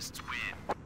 last win.